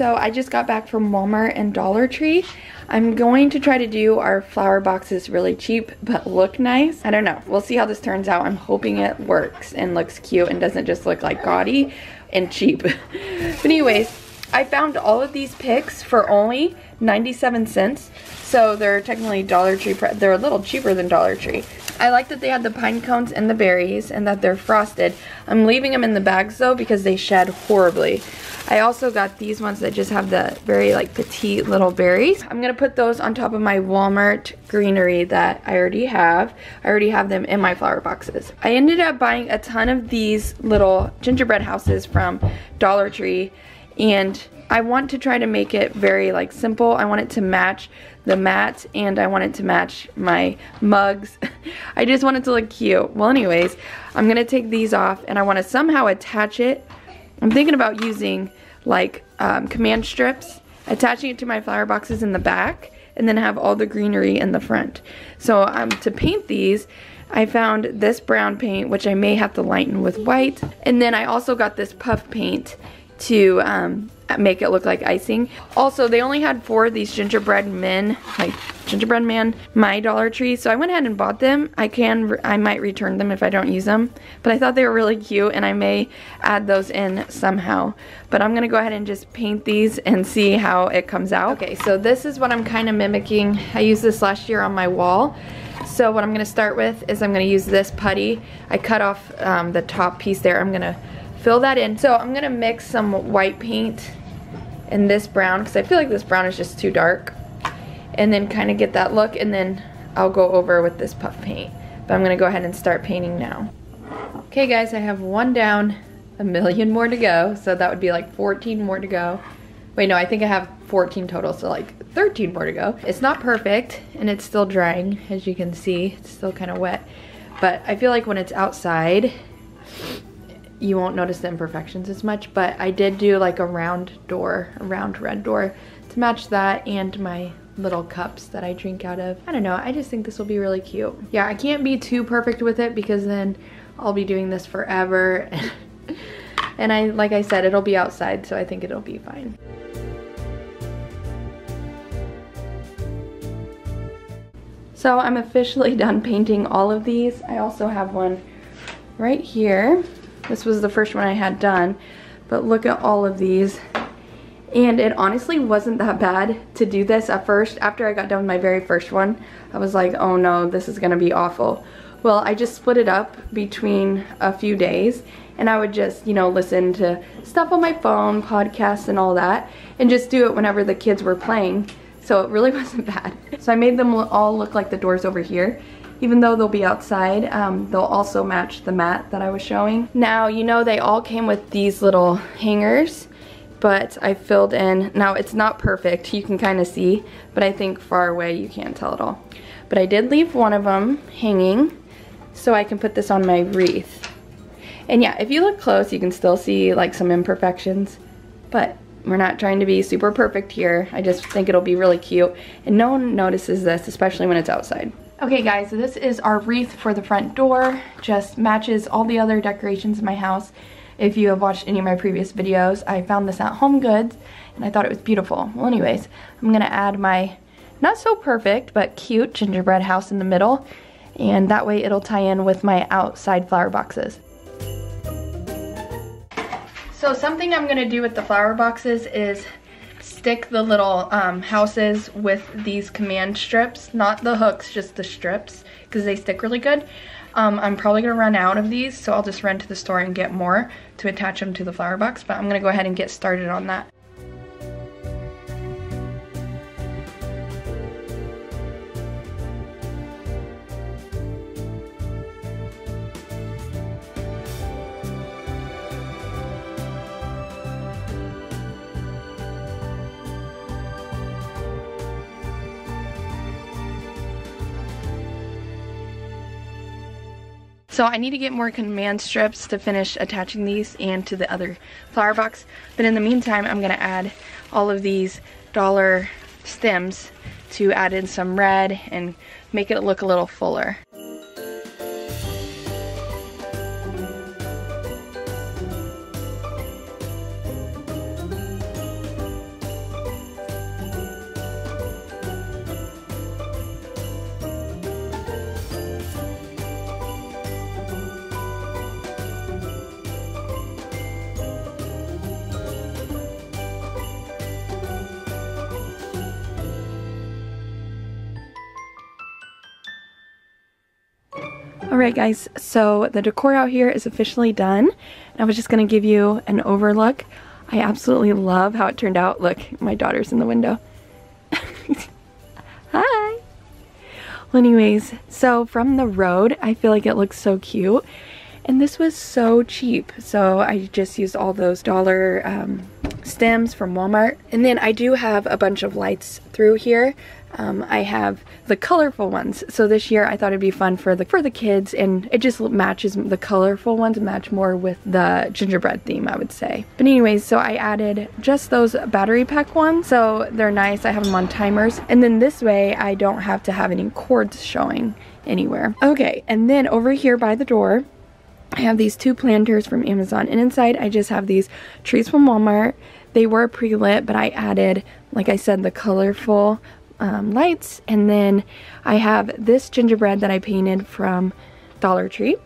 So I just got back from Walmart and Dollar Tree. I'm going to try to do our flower boxes really cheap but look nice. I don't know. We'll see how this turns out. I'm hoping it works and looks cute and doesn't just look like gaudy and cheap. but anyways, I found all of these picks for only 97 cents. So they're technically Dollar Tree, they're a little cheaper than Dollar Tree. I like that they had the pine cones and the berries and that they're frosted. I'm leaving them in the bags though because they shed horribly. I also got these ones that just have the very like petite little berries. I'm gonna put those on top of my Walmart greenery that I already have. I already have them in my flower boxes. I ended up buying a ton of these little gingerbread houses from Dollar Tree and I want to try to make it very like simple. I want it to match the mat and I want it to match my mugs. I just want it to look cute. Well anyways, I'm to take these off and I want to somehow attach it. I'm thinking about using like um, command strips, attaching it to my flower boxes in the back and then have all the greenery in the front. So um, to paint these, I found this brown paint, which I may have to lighten with white. And then I also got this puff paint to um, make it look like icing. Also, they only had four of these gingerbread men, like gingerbread man, my Dollar Tree. So I went ahead and bought them. I can, I might return them if I don't use them. But I thought they were really cute and I may add those in somehow. But I'm gonna go ahead and just paint these and see how it comes out. Okay, so this is what I'm kind of mimicking. I used this last year on my wall. So what I'm gonna start with is I'm gonna use this putty. I cut off um, the top piece there. I'm gonna fill that in. So I'm gonna mix some white paint and this brown because I feel like this brown is just too dark. And then kind of get that look and then I'll go over with this puff paint. But I'm gonna go ahead and start painting now. Okay guys I have one down a million more to go. So that would be like 14 more to go. Wait no I think I have 14 total so like 13 more to go. It's not perfect and it's still drying as you can see. It's still kind of wet. But I feel like when it's outside you won't notice the imperfections as much, but I did do like a round door, a round red door to match that and my little cups that I drink out of. I don't know, I just think this will be really cute. Yeah, I can't be too perfect with it because then I'll be doing this forever. and I, like I said, it'll be outside, so I think it'll be fine. So I'm officially done painting all of these. I also have one right here. This was the first one I had done, but look at all of these. And it honestly wasn't that bad to do this at first. After I got done with my very first one, I was like, oh no, this is gonna be awful. Well, I just split it up between a few days and I would just, you know, listen to stuff on my phone, podcasts and all that, and just do it whenever the kids were playing. So it really wasn't bad. So I made them all look like the doors over here even though they'll be outside, um, they'll also match the mat that I was showing. Now, you know they all came with these little hangers, but I filled in, now it's not perfect, you can kind of see, but I think far away you can't tell at all. But I did leave one of them hanging so I can put this on my wreath. And yeah, if you look close, you can still see like some imperfections, but we're not trying to be super perfect here. I just think it'll be really cute. And no one notices this, especially when it's outside. Okay guys, so this is our wreath for the front door. Just matches all the other decorations in my house. If you have watched any of my previous videos, I found this at Home Goods and I thought it was beautiful. Well anyways, I'm gonna add my not so perfect but cute gingerbread house in the middle and that way it'll tie in with my outside flower boxes. So something I'm gonna do with the flower boxes is stick the little um, houses with these command strips, not the hooks, just the strips, because they stick really good. Um, I'm probably to run out of these, so I'll just run to the store and get more to attach them to the flower box, but I'm to go ahead and get started on that. So I need to get more command strips to finish attaching these and to the other flower box. But in the meantime, I'm gonna add all of these dollar stems to add in some red and make it look a little fuller. Alright guys, so the decor out here is officially done. I was just going to give you an overlook. I absolutely love how it turned out. Look, my daughter's in the window. Hi! Well anyways, so from the road, I feel like it looks so cute. And this was so cheap. So I just used all those dollar um, stems from Walmart. And then I do have a bunch of lights through here. Um, I have the colorful ones. So this year I thought it'd be fun for the for the kids and it just matches the colorful ones match more with the gingerbread theme I would say. But anyways, so I added just those battery pack ones. So they're nice. I have them on timers. And then this way I don't have to have any cords showing anywhere. Okay, and then over here by the door, I have these two planters from Amazon and inside I just have these trees from Walmart. They were pre-lit but I added, like I said, the colorful um, lights. And then I have this gingerbread that I painted from Dollar Tree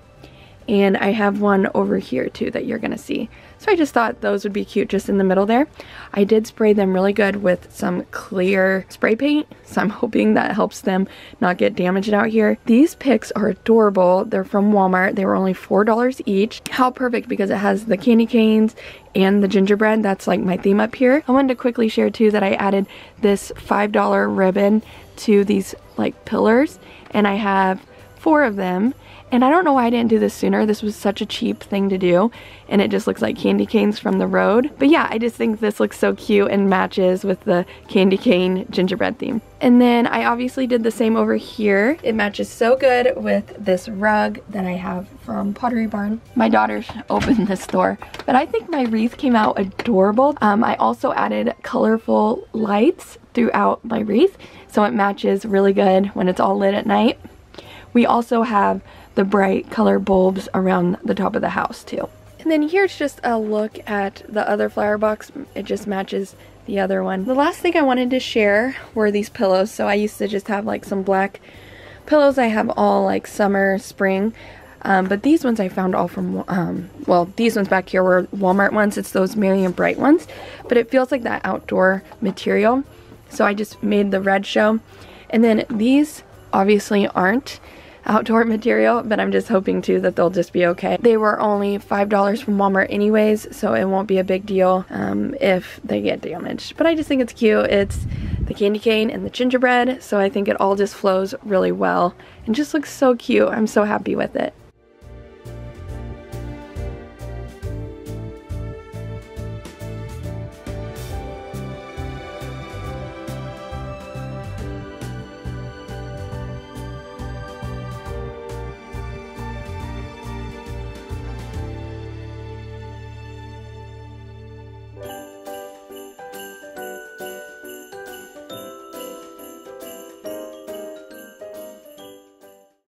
and I have one over here too that you're gonna see. So I just thought those would be cute just in the middle there. I did spray them really good with some clear spray paint, so I'm hoping that helps them not get damaged out here. These picks are adorable. They're from Walmart. They were only $4 each. How perfect because it has the candy canes and the gingerbread. That's like my theme up here. I wanted to quickly share too that I added this $5 ribbon to these like pillars and I have four of them and I don't know why I didn't do this sooner. This was such a cheap thing to do. And it just looks like candy canes from the road. But yeah, I just think this looks so cute and matches with the candy cane gingerbread theme. And then I obviously did the same over here. It matches so good with this rug that I have from Pottery Barn. My daughter opened this door, but I think my wreath came out adorable. Um, I also added colorful lights throughout my wreath, so it matches really good when it's all lit at night. We also have the bright color bulbs around the top of the house too. And then here's just a look at the other flower box. It just matches the other one. The last thing I wanted to share were these pillows. So I used to just have like some black pillows. I have all like summer, spring. Um, but these ones I found all from, um, well, these ones back here were Walmart ones. It's those and Bright ones. But it feels like that outdoor material. So I just made the red show. And then these obviously aren't outdoor material, but I'm just hoping too that they'll just be okay. They were only $5 from Walmart anyways, so it won't be a big deal um, if they get damaged. But I just think it's cute. It's the candy cane and the gingerbread, so I think it all just flows really well and just looks so cute. I'm so happy with it.